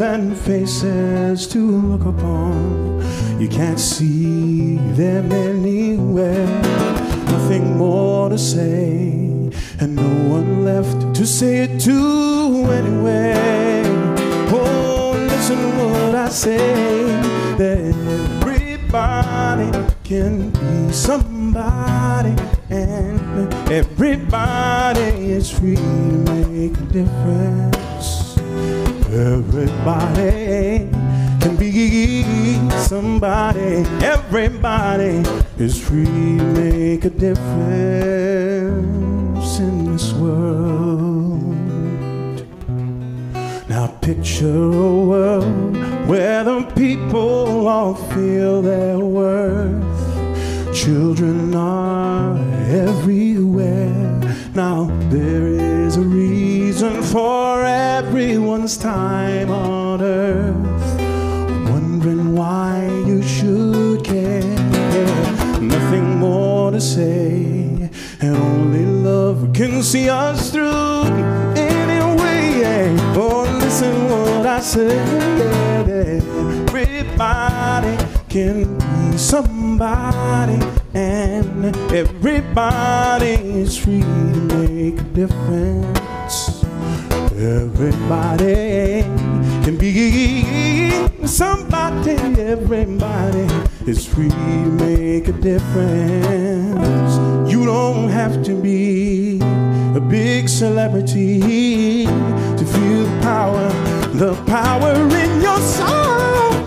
and faces to look upon. You can't see them anywhere. Nothing more to say, and no one left to say it to anyway. Oh, listen what I say. That everybody can be somebody, and everybody is free to make a difference. Everybody can be somebody. Everybody is free to make a difference in this world. Now picture a world where the people all feel their worth. Children are everyone's time on earth. Wondering why you should care. Nothing more to say, and only love can see us through. Anyway, oh, listen what I said. Everybody can be somebody, and everybody is free to make a difference. Everybody can be somebody. Everybody is free to make a difference. You don't have to be a big celebrity to feel the power, the power in your soul.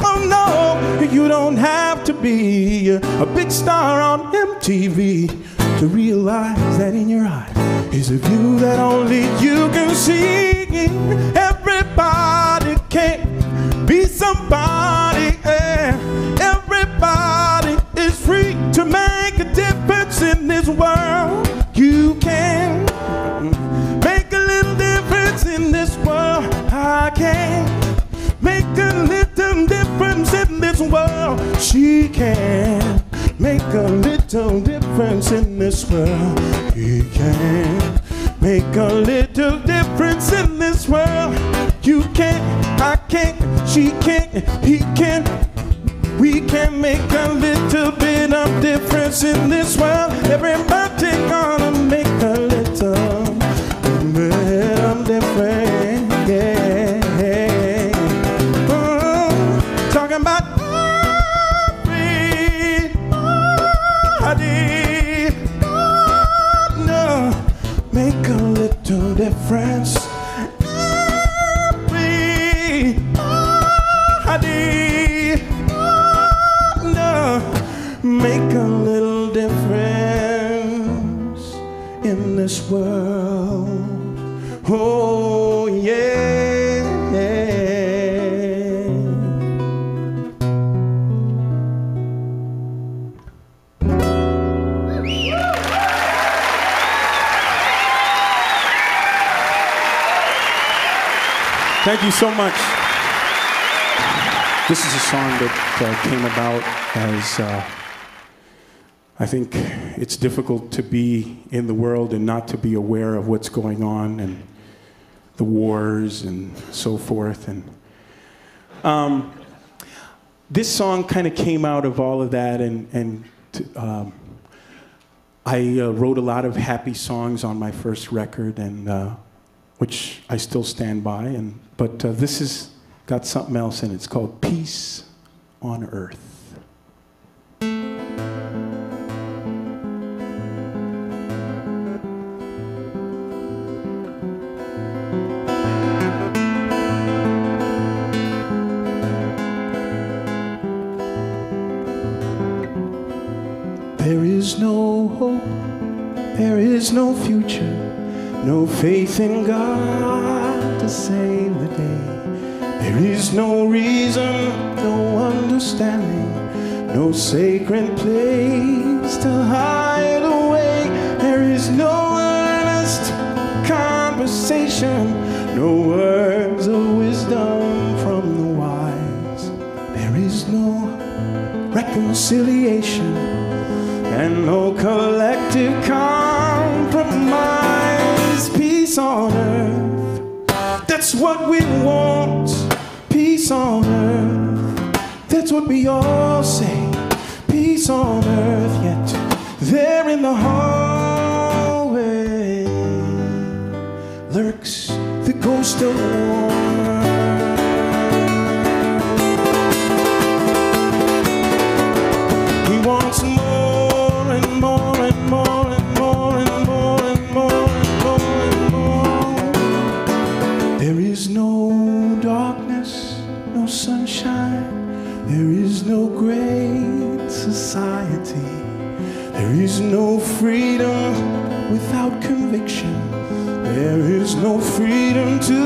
Oh no, you don't have to be a big star on MTV to realize that in your eyes is a view that only you can see. Everybody can be somebody. eh. Everybody is free to make a difference in this world. You can make a little difference in this world. I can make a little difference in this world. She can make a little difference in this world. He can make a little difference in this world. You can't, I can't, she can't, he can't. We can make a little bit of difference in this world. Everybody difference. Everybody. No, make a little difference in this world. Oh, yeah. Thank you so much. This is a song that uh, came about as uh, I think it's difficult to be in the world and not to be aware of what's going on and the wars and so forth. And um, this song kind of came out of all of that, and, and um, I uh, wrote a lot of happy songs on my first record, and uh, which I still stand by. And but uh, this has got something else in it. It's called Peace on Earth. There is no hope, there is no future, no faith in God to save the day. There is no reason, no understanding, no sacred place to hide away. There is no earnest conversation, no words of wisdom from the wise. There is no reconciliation and no collective Peace on earth, that's what we want. Peace on earth, that's what we all say. Peace on earth, yet there in the hallway lurks the ghost of war. No sunshine. There is no great society. There is no freedom without conviction. There is no freedom to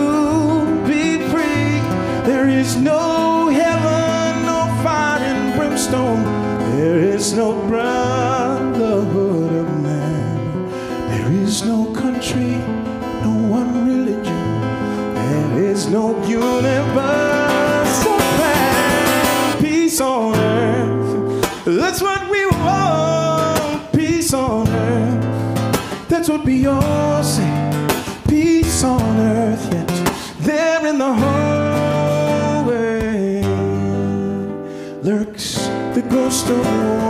be free. There is no heaven, no fire and brimstone. There is no brotherhood we want. Peace on earth, that's what we all say. Peace on earth, yet there in the hallway lurks the ghost of war.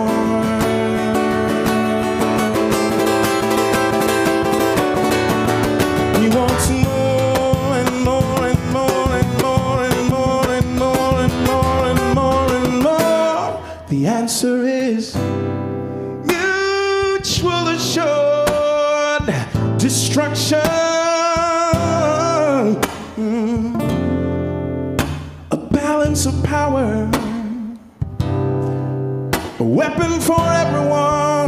Destruction. Mm. A balance of power, a weapon for everyone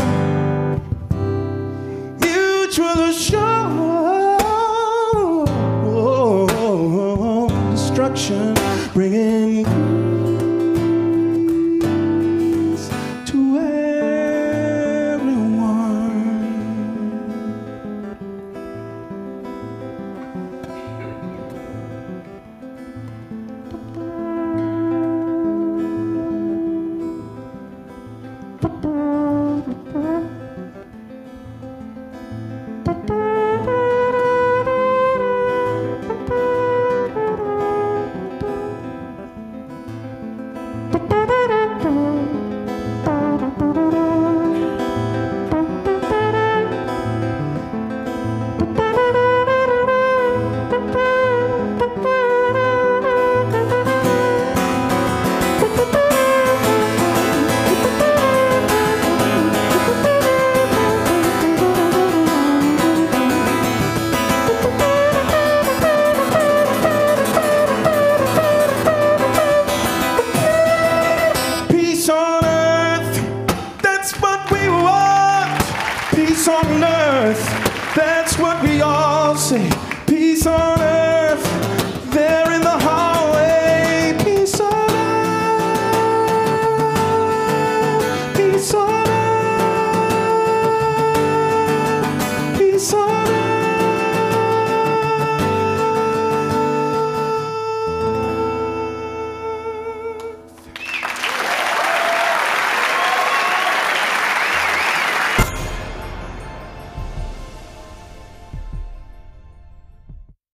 mutual assured destruction, bringing Peace on earth, that's what we all say. Peace on earth, there